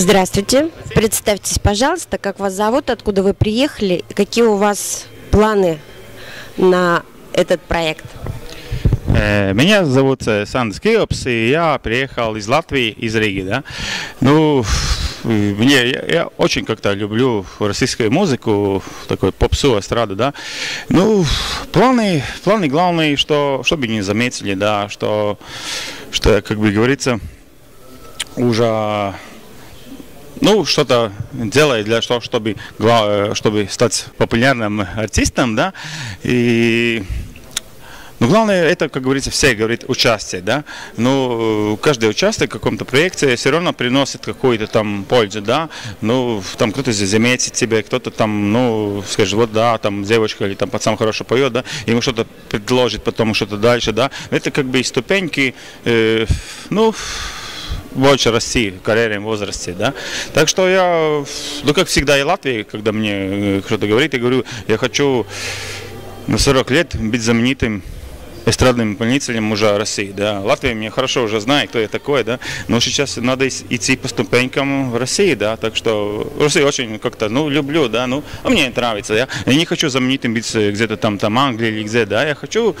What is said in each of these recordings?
Здравствуйте. Представьтесь, пожалуйста, как вас зовут, откуда вы приехали, какие у вас планы на этот проект? Э, Меня зовут э, Сандс Киопс, и я приехал из Латвии, из Риги, да. Ну, мне, я, я очень как-то люблю российскую музыку, такой попсу, эстраду, да. Ну, планы, планы главные, что, чтобы не заметили, да, что, что, как бы говорится, уже ну, что-то делает для того, чтобы, гла- чтобы стать популярным артистом, да, и ну, главное, это, как говорится, все говорит участие, да. Ну, каждый участие в каком-то проекте все равно приносит какую-то там пользу, да. Ну, там кто-то заметит тебя, кто-то там, ну, скажет, вот да, там девочка или там пацан хорошо поет, да, ему что-то предложит, потом что-то дальше, да. Это как бы и ступеньки, э, ну, больше расти в карьерном возрасте, да. Так что я, ну, как всегда, и Латвии, когда мне э, кто-то говорит, я говорю, я хочу на 40 лет быть знаменитым эстрадным исполнителем уже России, да. Латвия меня хорошо уже знает, кто я такой, да. Но сейчас надо идти по ступенькам в России, да. Так что Россию очень как-то, ну, люблю, да, ну, а мне нравится, да. Я не хочу знаменитым быть э, где-то там, там, Англии или где, да. Я хочу,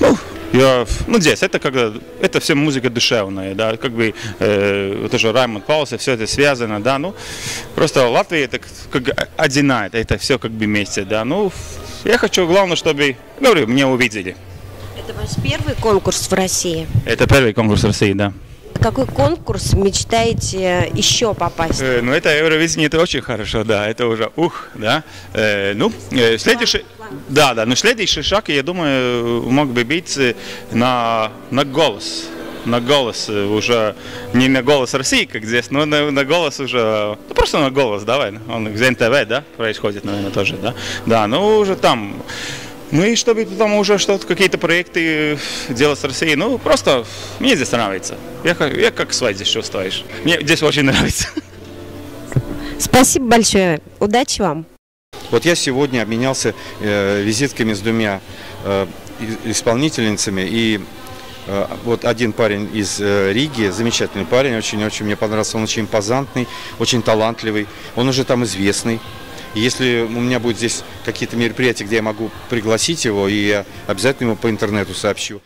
ну, я, ну, здесь, это когда, это все музыка душевная, да, как бы, э, тоже Раймонд Паулс, все это связано, да, ну, просто Латвия это как одина, это все как бы вместе, да, ну, я хочу, главное, чтобы, говорю, меня увидели. Это ваш первый конкурс в России. Это первый конкурс в России, да. Какой конкурс мечтаете еще попасть? Э, ну, это Евровидение, это очень хорошо, да, это уже ух, да. Э, ну, э, следующий, да, да, но следующий шаг, я думаю, мог бы быть э, на, на голос. На голос э, уже, не на голос России, как здесь, но на, на голос уже, ну просто на голос, давай, он в ЗНТВ, да, происходит, наверное, тоже, да. Да, ну уже там, ну и чтобы потом уже что-то, какие-то проекты делать с Россией, ну просто мне здесь нравится. Я, я как свой здесь чувствуешь. Мне здесь очень нравится. Спасибо большое. Удачи вам. Вот я сегодня обменялся э, визитками с двумя э, исполнительницами, и э, вот один парень из э, Риги, замечательный парень, очень-очень мне понравился, он очень импозантный, очень талантливый, он уже там известный. И Если у меня будет здесь какие-то мероприятия, где я могу пригласить его, и я обязательно ему по интернету сообщу.